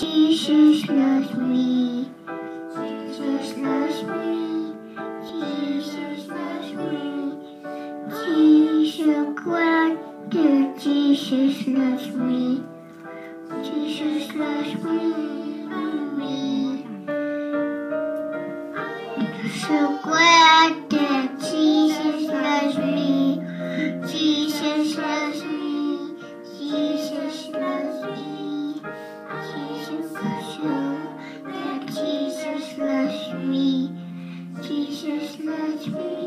Jesus loves me. Jesus loves me. Jesus loves me. Jesus glad that Jesus loves me. Jesus loves me. me. So Jesus loves me.